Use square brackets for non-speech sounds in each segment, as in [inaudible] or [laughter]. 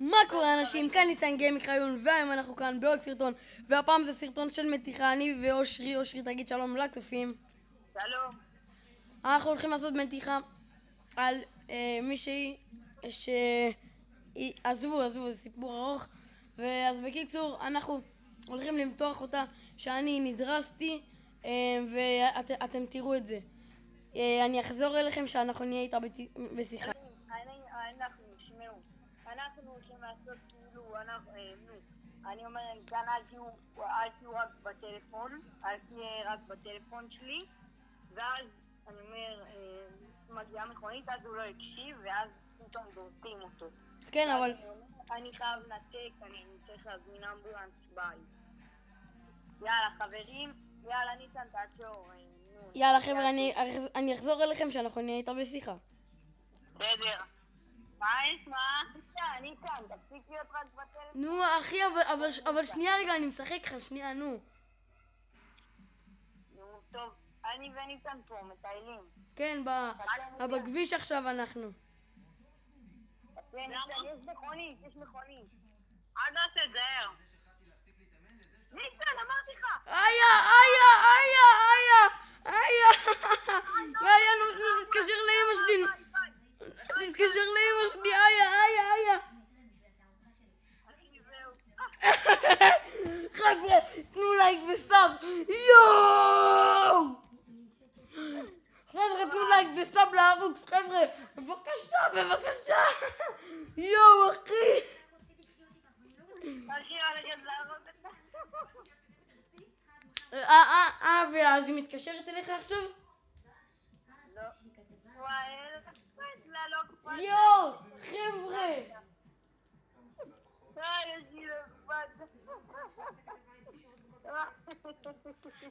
מה קורה אנשים? כאן ניתן גיימי חיון והיום אנחנו כאן בעוד סרטון והפעם זה סרטון של מתיחה, אני ואושרי, אושרי תגיד שלום לצופים שלום. אנחנו הולכים לעשות מתיחה על אה, מישהי ש... היא- עזבו, עזבו, זה סיפור ארוך. ואז בקיצור, אנחנו הולכים למתוח אותה שאני נדרסתי אה, ואתם תראו את זה. אה, אני אחזור אליכם שאנחנו נהיה איתה בשיחה אנחנו הולכים לעשות כאילו, אנחנו, אה, אני אומר להם, כאן אל תהיו, אל תהיו רק בטלפון, אל תהיה רק בטלפון שלי, ואז אני אומר, אה, מגיעה מכונית, אז הוא לא הקשיב, ואז פתאום דורסים אותו. כן, אבל... אני חייב לנתק, אני צריך להזמין אמבולנס, ביי. יאללה, חברים, יאללה, ניסן, תעצור. אה. יאללה חבר'ה, אני, אני אחזור אליכם שאנחנו נהיה איתה בשיחה. בסדר. מה יש? אני כאן, תפסיק להיות רק בטלפון. נו אחי, אבל, אבל, אבל שנייה רגע, אני משחק איתך, שנייה, נו. נו, טוב, אני וניסן פה מטיילים. כן, ב, בכביש עכשיו אנחנו. ניסן, יש מכונית, יש מכונית. אל תזהר. ניסן, אמרתי לך. איה, איה, איה, איה, איה, איה, נו, נו, תתקשר לאמא שלי, ביי, ביי. תתקשר לאמא שלי, איה, איה, איה. אני וזהו. חבר'ה, תנו לייק ו sub, יואו! חבר'ה, תנו לייק ו sub לערוץ, חבר'ה, בבקשה, בבקשה, יואו, אחי. אה, אה, אה, ואז היא מתקשרת אליך עכשיו? לא. לא. יואו, חבר'ה.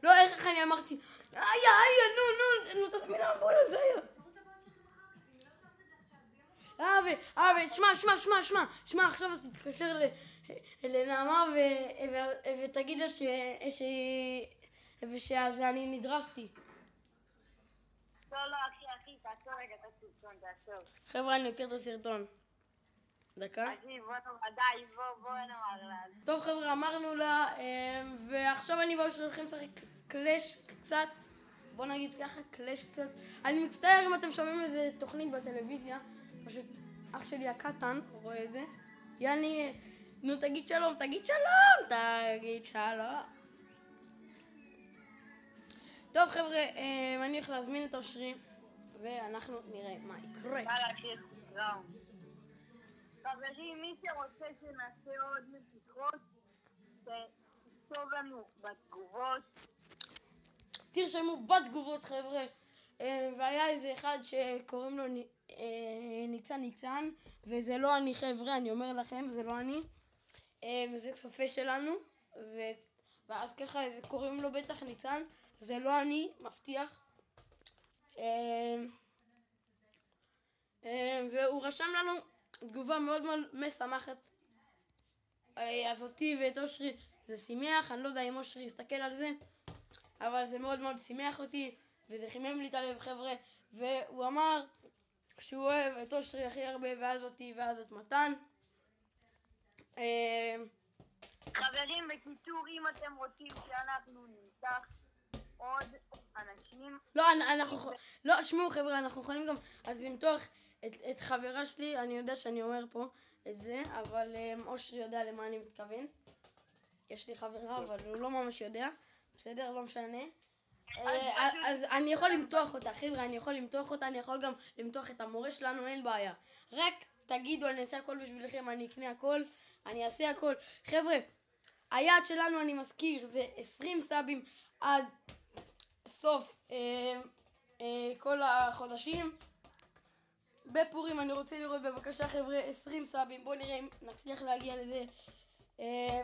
לא איך אני אמרתי? איה, איה, נו, נו, נו, תזמין אמבולנס, איה. אה, ו... שמע, שמע, שמע, שמע, שמע, עכשיו אז תתקשר. לנעמה. ותגיד לה ש... ש... ושאז אני נדרסתי. לא, לא, אחי, אחי, תעצור רגע את הסרטון, תעצור. חבר'ה, אני מכיר את הסרטון. דקה. טוב חבר'ה, אמרנו לה, אמ, ועכשיו אני ואושר הולכים לשחק קלאש קצת, בוא נגיד ככה, קלאש קצת. אני מצטער אם אתם שומעים איזה תוכנית בטלוויזיה, פשוט אח שלי הקטן רואה את זה. יעני, נו תגיד שלום, תגיד שלום, תגיד שלום. טוב חבר'ה, אמ, אני הולך להזמין את אושרי, ואנחנו נראה מה יקרה. חברים, מי שרוצה שנעשה עוד מתיחות, תכתוב לנו בתגובות. תרשמו בתגובות חבר'ה. אה, והיה איזה אחד שקוראים לו אה, ניצן ניצן וזה לא אני חבר'ה אני אומר לכם זה לא אני. אה, וזה צופה שלנו ו... ואז ככה קוראים לו בטח ניצן זה לא אני מבטיח. והוא רשם לנו תגובה מאוד מאוד משמחת אה, אז אותי ואת אושרי זה שימח, אני לא יודע אם אושרי יסתכל על זה, אבל זה מאוד מאוד שימח אותי, וזה חימם לי את הלב חבר'ה, והוא אמר שהוא אוהב את אושרי הכי הרבה, ואז אותי, ואז את מתן. אה, חברים, בקיצור, אם אתם רוצים שאנחנו נמתח עוד אנשים, לא, אנ- אנחנו, לא, שמעו חבר'ה, אנחנו יכולים גם, אז למתוח את, את חברה שלי, אני יודע שאני אומר פה את זה, אבל אה, אושרי יודע למה אני מתכוון. יש לי חברה, אבל הוא לא ממש יודע, בסדר? לא משנה. אה, אז אני יכול למתוח אותה, חבר'ה, אני יכול למתוח אותה, אני יכול גם למתוח את המורה שלנו, אין בעיה. רק תגידו, אני אעשה הכל בשבילכם, אני אקנה הכל, אני אעשה הכל. חבר'ה, היעד שלנו, אני מזכיר, זה 20 סאבים עד סוף אה, אה, כל החודשים. בפורים אני רוצה לראות בבקשה חבר'ה 20 סאבים, בואו נראה אם נצליח להגיע לזה. אה,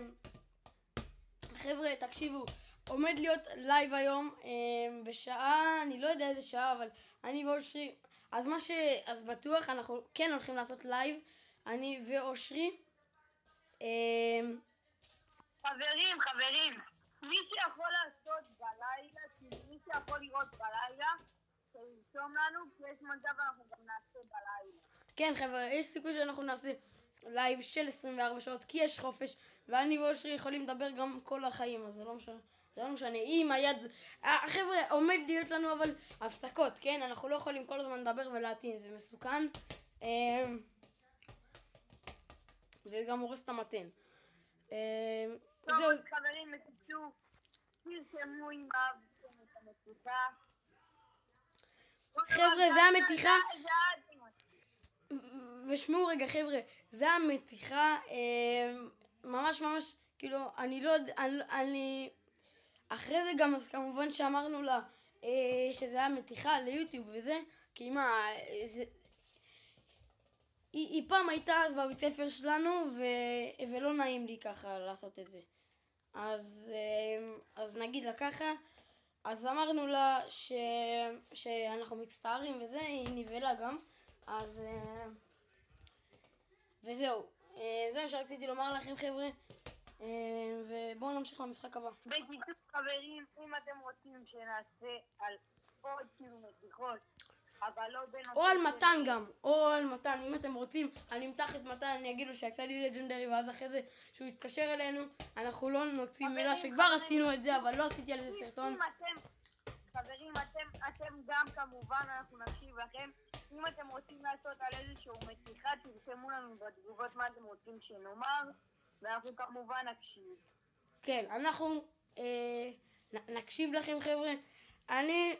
חבר'ה, תקשיבו, עומד להיות לייב היום אה, בשעה, אני לא יודע איזה שעה, אבל אני ואושרי, אז מה ש... אז בטוח אנחנו כן הולכים לעשות לייב, אני ואושרי. אה, חברים, חברים, מי שיכול לעשות בלילה, כאילו מי שיכול לראות בלילה, שירשום לנו, כי יש מצב אנחנו גם. כן חבר'ה, יש סיכוי שאנחנו נעשה לייב של 24 שעות, כי יש חופש, ואני ואושרי יכולים לדבר גם כל החיים, אז זה לא משנה. זה לא משנה, אם היד... החבר'ה, עומד להיות לנו אבל הפסקות, כן? אנחנו לא יכולים כל הזמן לדבר ולהטעין, זה מסוכן. אמ, זה גם הורס את המתן. אמ, זהו, חברים, בקיצור, תרשמו המתיחה. חבר'ה, זה המתיחה. ושמעו רגע חבר'ה, זה המתיחה, אה, ממש ממש, כאילו, אני לא יודע, אני, אני... אחרי זה גם, אז כמובן שאמרנו לה אה, שזה היה מתיחה ליוטיוב וזה, כי מה, אה, זה... היא, היא פעם הייתה אז בבית ספר שלנו, ו, ולא נעים לי ככה לעשות את זה. אז, אז נגיד לה ככה, אז אמרנו לה ש, שאנחנו מצטערים וזה, היא נבהלה גם, אז... וזהו, אה, זה מה שרציתי לומר לכם חבר'ה, אה, ובואו נמשיך למשחק הבא. בקיצור, חברים, אם אתם רוצים שנעשה על עוד כאילו מתיחות, אבל לא בנושא... או על מתן גם, או על מתן, אם אתם רוצים, אני אמתח את מתן, אני אגיד לו שיצא לי לג'נדרי, ואז אחרי זה, שהוא יתקשר אלינו, אנחנו לא נוציא מילה שכבר. עשינו את זה, אבל לא עשיתי על זה סרטון. חברים, אתם גם כמובן, אנחנו נקשיב לכם. אם אתם רוצים לעשות על איזשהו מתיחה, תרשמו לנו בתגובות מה אתם רוצים שנאמר, ואנחנו כמובן נקשיב. כן, אנחנו אה, נקשיב לכם חבר'ה. אני,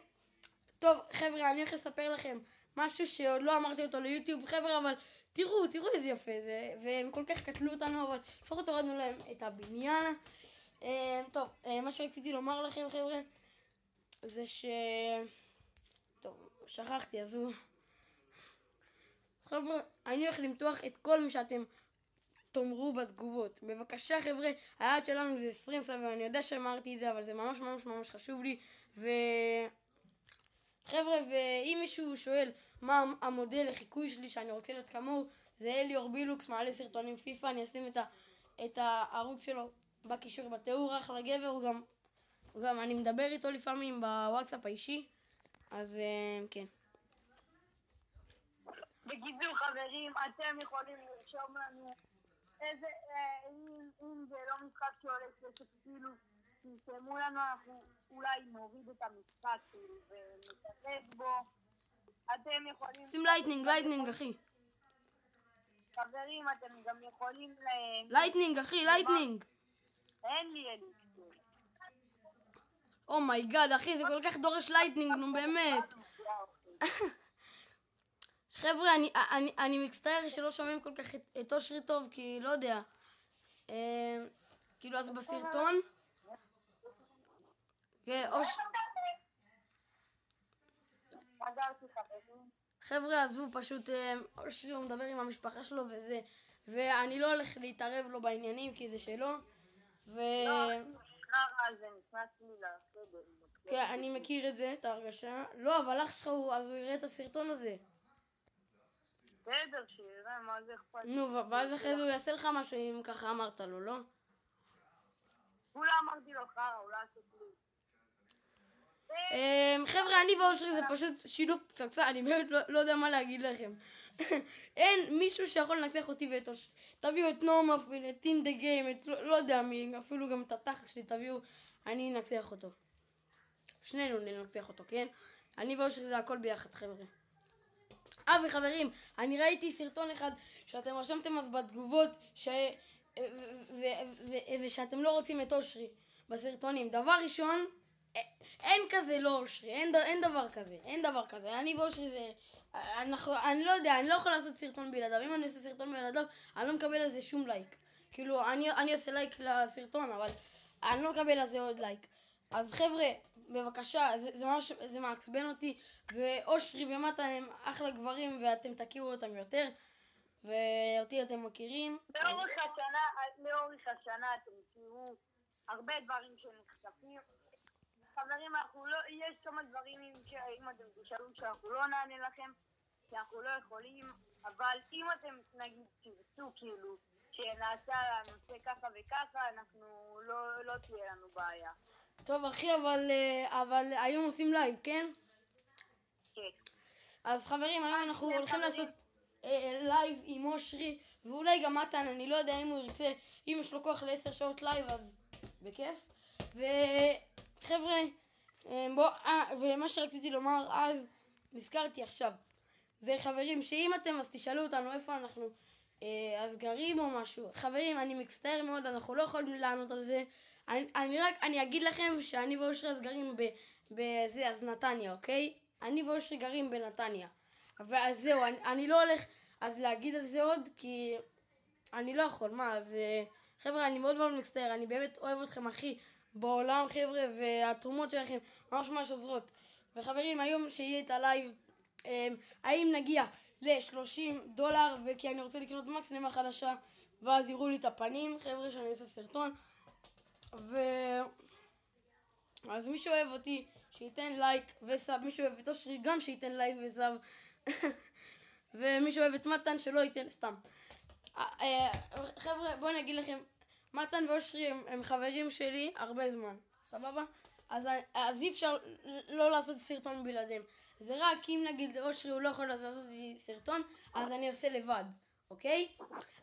טוב חבר'ה, אני הולך לספר לכם משהו שעוד לא אמרתי אותו ליוטיוב, חבר'ה, אבל תראו, תראו איזה יפה זה, והם כל כך קטלו אותנו, אבל לפחות הורדנו להם את הבניין. אה, טוב, אה, מה שרציתי לומר לכם חבר'ה, זה ש... טוב, שכחתי, אז הוא... חבר'ה, אני הולך למתוח את כל מי שאתם תאמרו בתגובות. בבקשה חבר'ה, היעד שלנו זה 20 סבב, אני יודע שאמרתי את זה, אבל זה ממש ממש ממש חשוב לי. ו... חבר'ה, ואם מישהו שואל מה המודל לחיקוי שלי שאני רוצה להיות כמוהו, זה אליאור בילוקס, מעלה סרטונים פיפא, אני אשים את, ה... את הערוץ שלו בקישור בתיאור, אחלה גבר, הוא גם, הוא גם, אני מדבר איתו לפעמים בוואטסאפ האישי, אז אה, כן. בקיצור, חברים, אתם יכולים לרשום לנו איזה, אה, אם, אם זה לא משחק שעולה כסף, כאילו, תרשמו לנו, אנחנו אולי נוריד את המשחק כאילו, ונשחק בו. אתם יכולים... שים lightning, lightning אחי. חברים, אתם גם יכולים ל... lightning אחי, lightning. אין לי אליקסיר. oh my god, אחי, זה כל כך דורש lightning, נו באמת. [laughs] חבר'ה, אני, אני, אני מצטער שלא שומעים כל כך את, את אושרי טוב, כי לא יודע. אה, כאילו, אז בסרטון... כן, אוש... חבר'ה, עזבו, פשוט אה, אושרי הוא מדבר עם המשפחה שלו וזה... ואני לא הולך להתערב לו בעניינים, כי זה שלו. ו... לא. כן, אני מכיר את זה, את ההרגשה. לא, אבל אח שלך הוא, אז הוא יראה את הסרטון הזה. בסדר, שיראה מה זה אכפת. נו, ואז אחרי זה הוא יעשה לך משהו אם ככה אמרת לו, לא? אמרתי לו חרא. אמ, חבר'ה, אני ואושרי זה פשוט שילוב פצצה, אני באמת לא, לא יודע מה להגיד לכם. [laughs] אין מישהו שיכול לנצח אותי ואת אושרי. תביאו את נורמף ואת טין דה גיים, את לא, לא יודע מי, אפילו גם את התחת שלי תביאו, אני אנצח אותו. שנינו ננצח אותו, כן? אני ואושרי זה הכל ביחד, חבר'ה. אה, וחברים, אני ראיתי סרטון אחד שאתם רשמתם אז בתגובות ש... ו- ו- ו- ושאתם לא רוצים את אושרי בסרטונים. דבר ראשון, אין כזה לא אושרי, אין, ד- אין דבר כזה, אין דבר כזה. אני ואושרי זה... אנחנו, אני לא יודע, אני לא יכול לעשות סרטון בלעדיו. אם אני עושה סרטון בלעדיו, אני לא מקבל על זה שום לייק. כאילו, אני, אני עושה לייק לסרטון, אבל אני לא מקבל על זה עוד לייק. אז חבר'ה, בבקשה, זה, זה ממש, זה מעצבן אותי, ואושרי ומטה הם אחלה גברים, ואתם תכירו אותם יותר, ואותי אתם מכירים. לאורך השנה, לאורך השנה אתם תראו הרבה דברים שנחשפים. חברים, אנחנו לא, יש כמה דברים אם, אתם תשאלו שאנחנו לא נענה לכם, שאנחנו לא יכולים, אבל אם אתם נגיד תרצו כאילו שנעשה על הנושא ככה וככה, אנחנו לא, לא תהיה לנו בעיה. טוב אחי, אבל, אה, אבל היום עושים לייב, כן? כן. אז חברים, היום אנחנו כן, הולכים. לעשות אה, לייב עם אושרי, ואולי גם מתן, אני לא יודע אם הוא ירצה, אם יש לו כוח לעשר שעות לייב, אז בכיף. וחבר'ה, אה, בוא, אה, ומה שרציתי לומר אז, נזכרתי עכשיו. זה חברים, שאם אתם אז תשאלו אותנו איפה אנחנו אה, אז גרים או משהו. חברים, אני מצטער מאוד, אנחנו לא יכולים לענות על זה. אני, רק, אני אגיד לכם שאני ואושרי אז גרים בזה, אז נתניה, אוקיי? אני ואושרי גרים בנתניה. ואז זהו, אני, אני לא הולך אז להגיד על זה עוד, כי אני לא יכול, מה, אז אה, חבר'ה, אני מאוד מאוד מצטער, אני באמת אוהב אתכם הכי בעולם, חבר'ה, והתרומות שלכם ממש ממש עוזרות. וחברים, היום שיהיה את הלייב, אה, האם נגיע ל-30 דולר, וכי אני רוצה לקנות מצלמה חדשה, ואז יראו לי את הפנים, חבר'ה, שאני אעשה סרטון. ו... אז מי שאוהב אותי, שייתן לייק ו sub, מי שאוהב את אושרי, גם שייתן לייק ו sub. [laughs] ומי שאוהב את מתן, שלא ייתן, סתם. אה, אה, חבר'ה, בואו אני אגיד לכם, מתן ואושרי הם, הם חברים שלי הרבה זמן, סבבה? אז, אז אי אפשר לא לעשות סרטון בלעדיהם. זה רק אם נגיד אושרי הוא לא יכול לעשות סרטון, אז אני עושה לבד, אוקיי?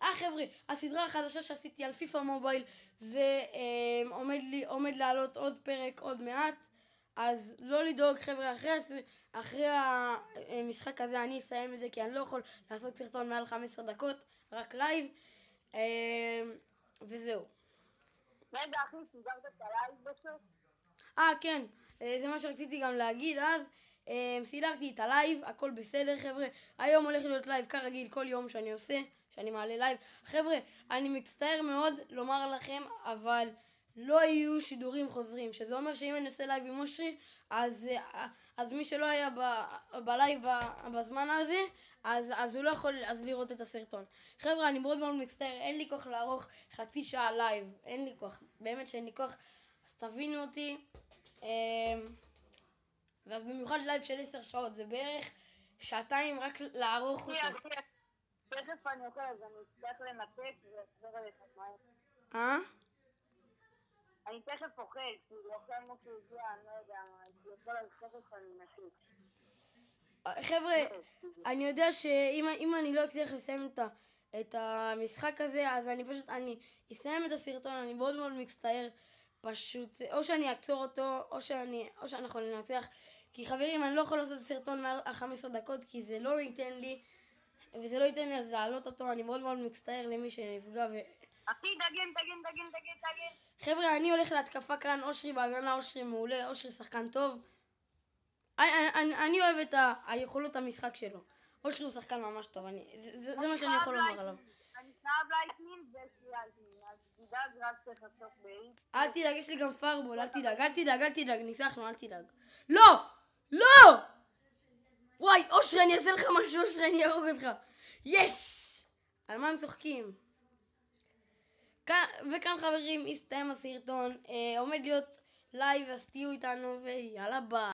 אה חבר'ה, הסדרה החדשה שעשיתי על פיפא מובייל זה אה, עומד, לי, עומד לעלות עוד פרק עוד מעט. אז לא לדאוג חבר'ה, אחרי, אחרי המשחק הזה אני אסיים את זה כי אני לא יכול לעשות סרטון מעל 15 דקות, רק לייב, אה, וזהו. רגע אחי, סידרת את הלייב בסוף? אה כן, אה, זה מה שרציתי גם להגיד אז. אה, סידרתי את הלייב, הכל בסדר חבר'ה. היום הולך להיות לייב כרגיל כל יום שאני עושה, שאני מעלה לייב. חבר'ה, אני מצטער מאוד לומר לכם, אבל... לא יהיו שידורים חוזרים, שזה אומר שאם אני עושה לייב עם אושרי, אז, אז מי שלא היה ב, בלייב בזמן הזה, אז, אז הוא לא יכול אז לראות את הסרטון. חבר'ה, אני מאוד מאוד מצטער, אין לי כוח לערוך חצי שעה לייב, אין לי כוח, באמת שאין לי כוח, אז תבינו אותי. ואז במיוחד לייב של עשר שעות, זה בערך שעתיים רק לערוך אותו. תכף אני אוכל, אז אני אצטרך לנתק ואחזור אליך מהר. אה? אני תכף אוכל, כאילו אחרי משהו הגיע, אני לא יודע מה, יכול להיות תכף אני נשיק. חבר'ה, אני יודע שאם אני לא אצליח לסיים את, את המשחק הזה, אז אני פשוט, אני אסיים את הסרטון, אני מאוד מאוד מצטער, פשוט, או שאני אעצור אותו, או שאני, או שאנחנו ננצח, כי חברים, אני לא יכול לעשות סרטון מעל 15 דקות, כי זה לא ייתן לי, וזה לא ייתן לי אז להעלות אותו, אני מאוד מאוד מצטער למי שנפגע ו... אחי, דגן, דגן, דגן, דגן, דגן. חבר'ה, אני הולך להתקפה כאן, אושרי בהגנה, אושרי מעולה, אושרי שחקן טוב. אני, אני, אני אוהב את ה, היכולות המשחק שלו. אושרי הוא שחקן ממש טוב, אני, זה, זה, זה מה שאני יכול לומר עליו. אל תדאג, יש לי גם פארבול, אל תדאג, אל תדאג, אל תדאג, ניסחנו, אל תדאג. לא! לא! וואי, אושרי, אני אעשה לך משהו, אושרי, אני אהרוג אותך. יש! על מה הם צוחקים? וכאן חברים, הסתיים הסרטון, אה, עומד להיות לייב, אז תהיו איתנו ויאללה ביי.